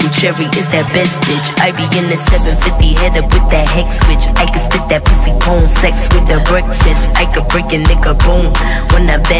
and cherry is that best bitch. I be in the 750 head up with that hex switch. I can spit that pussy phone, sex with the breakfast. I could break a nigga boom. When I bet